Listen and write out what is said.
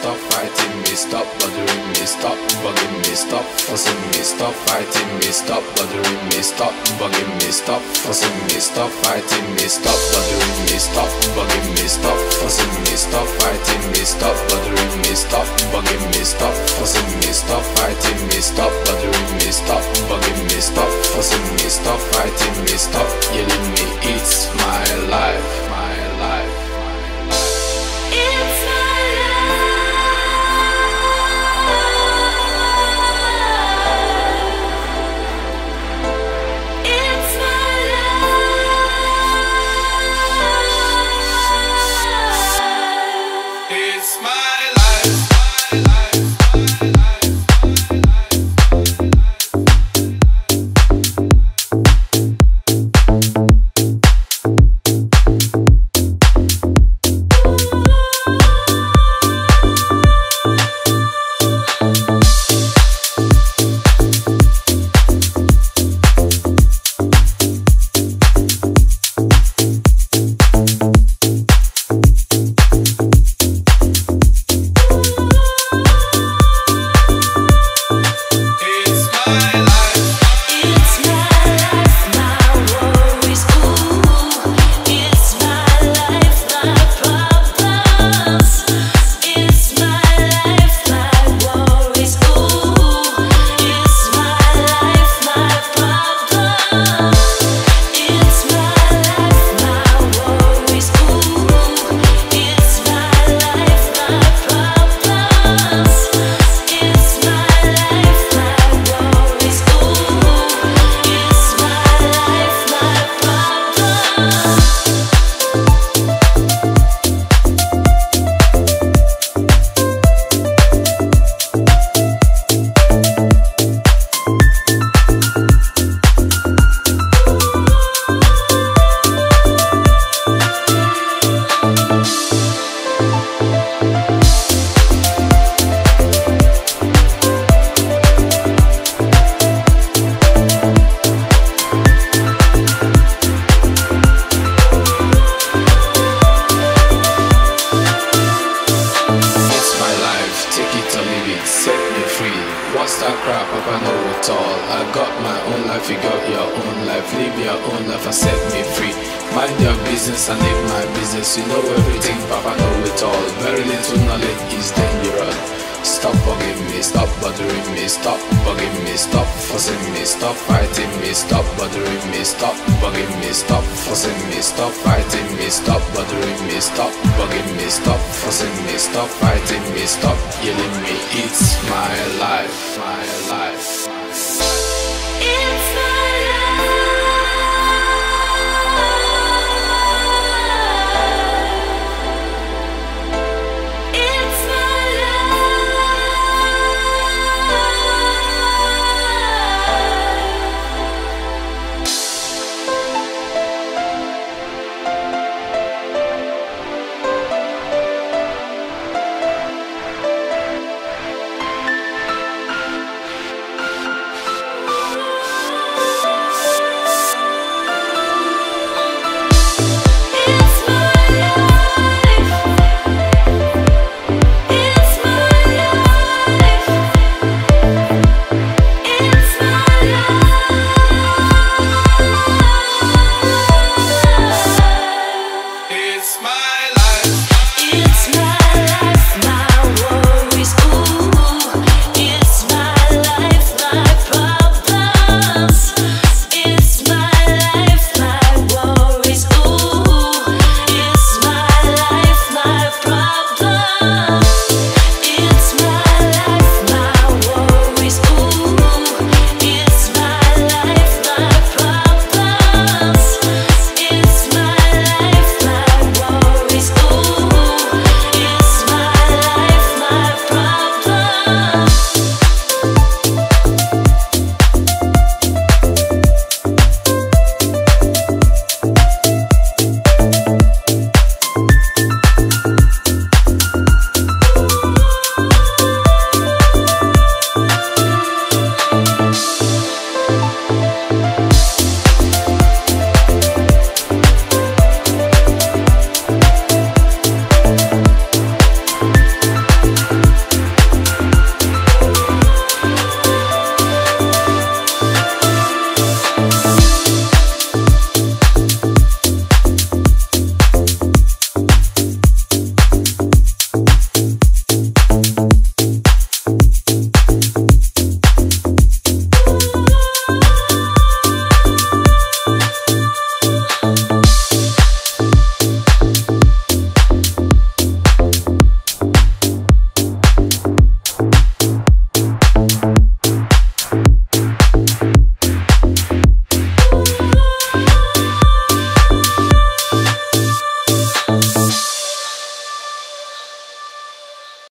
stop fighting me, stop bothering me, stop bugging me, stop fussing me, stop fighting me, stop bothering me, stop bugging me, stop fussing me, stop fighting me, stop bothering me, stop bugging me, stop fussing me, stop fighting me, stop bothering me, stop bugging me, stop fussing me, stop fighting me, stop bothering me, stop bugging me, stop fussing me, stop fighting me, stop yelling me. My life, crap? Papa know it all. I got my own life, you got your own life. Live your own life and set me free. Mind your business and live my business. You know everything, Papa know it all. Very little knowledge is dangerous. Stop bugging me, stop bothering me, stop bugging me, stop fussing me, stop fighting me, stop bothering me, stop bugging me, stop fussing me, stop fighting me, stop bothering me, stop bugging me, stop fussing me, stop fighting me, stop yelling me. It's my life.